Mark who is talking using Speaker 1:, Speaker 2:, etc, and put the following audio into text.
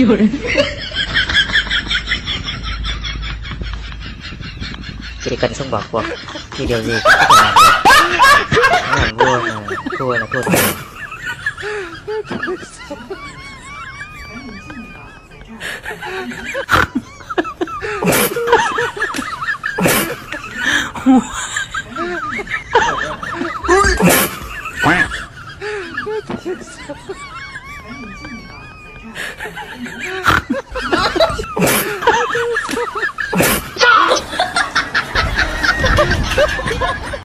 Speaker 1: 有人。
Speaker 2: Chỉ cần không bỏ cuộc thì điều gì cũng làm được. Làm vua thua là thua. 哈
Speaker 3: 哈哈哈哈！